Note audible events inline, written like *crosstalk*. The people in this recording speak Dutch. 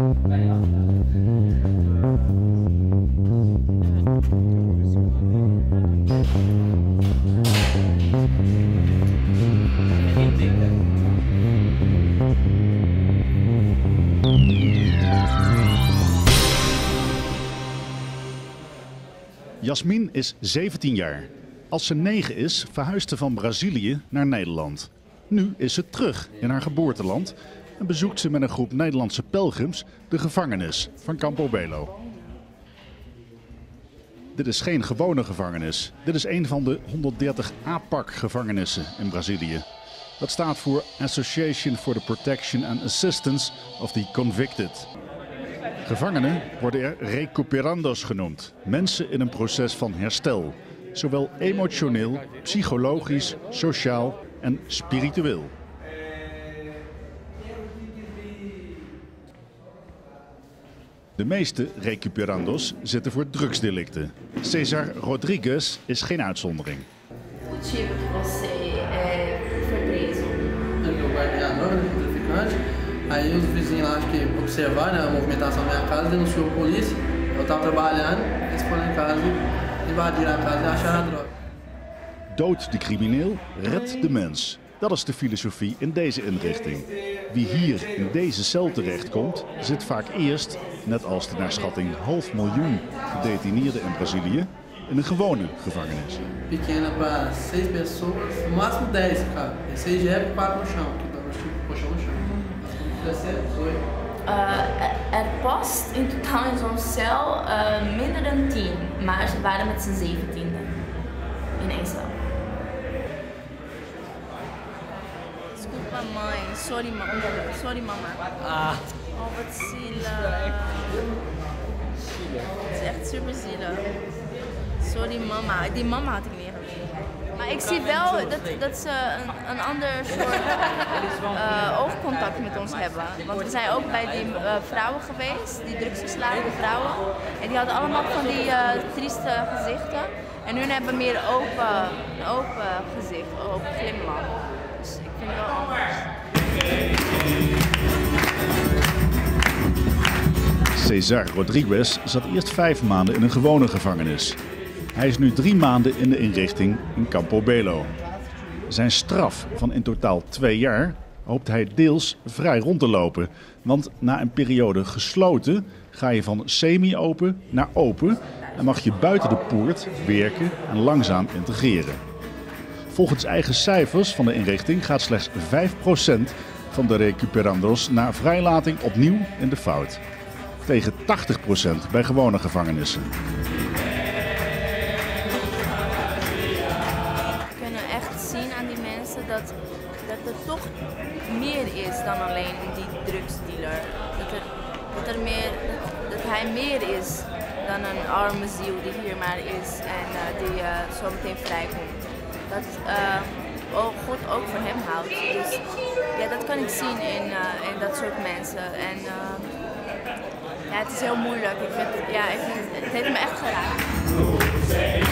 Jasmin is 17 jaar. Als ze 9 is, verhuist ze van Brazilië naar Nederland. Nu is ze terug in haar geboorteland en bezoekt ze met een groep Nederlandse pelgrims de gevangenis van Campo Belo. Dit is geen gewone gevangenis. Dit is een van de 130 APAC-gevangenissen in Brazilië. Dat staat voor Association for the Protection and Assistance of the Convicted. Gevangenen worden er recuperandos genoemd, mensen in een proces van herstel, zowel emotioneel, psychologisch, sociaal en spiritueel. De meeste recuperandos zitten voor drugsdelicten. Cesar Rodrigues is geen uitzondering. Aí os vizinhos lá, acho que observaram a movimentação da minha casa, denunciou a polícia. Eu tava trabalhando, eles foram em casa, invadiram a casa e acharam a droga. Dood de crimineel, red de mens. Dat is de filosofie in deze inrichting. Wie hier in deze cel terechtkomt, zit vaak eerst, net als de naar schatting half miljoen gedetineerden in Brazilië, in een gewone gevangenis. Pequena para seis pessoas, no máximo 10, cara. Seis é quatro no chão, que dá um colchão no chão. Uh, er past in totaal in zo'n cel uh, minder dan 10, maar ze waren met z'n 17. Sorry, mama. Sorry, mama. Ah, Oh, wat zielig. Het is echt super zielig. Sorry, mama. Die mama had ik niet gewild. Maar ik zie wel dat, dat ze een, een ander soort *laughs* eh, oogcontact met ons hebben. Want we zijn ook bij die eh, vrouwen geweest, die drugsverslaafde vrouwen. En die hadden allemaal van die eh, trieste gezichten. En hun hebben meer open, een open gezicht, open glimlach. Dus. Cesar Rodrigues zat eerst vijf maanden in een gewone gevangenis. Hij is nu drie maanden in de inrichting in Campo Belo. Zijn straf van in totaal twee jaar hoopt hij deels vrij rond te lopen. Want na een periode gesloten ga je van semi-open naar open en mag je buiten de poort werken en langzaam integreren. Volgens eigen cijfers van de inrichting gaat slechts 5% van de recuperandos na vrijlating opnieuw in de fout. Tegen 80% bij gewone gevangenissen. We kunnen echt zien aan die mensen dat, dat er toch meer is dan alleen die drugsdealer. Dat, er, er meer, dat, hij meer is dan een arme ziel die hier maar is en eh, die uh, zo meteen vrijkomt. Dat eh, God ook van hem houdt. Dus ja, dat kan ik zien in, eh, in dat soort mensen. En eh, ja, het is heel moeilijk. Ik vind, ja, ik vind, het heeft me echt geraakt.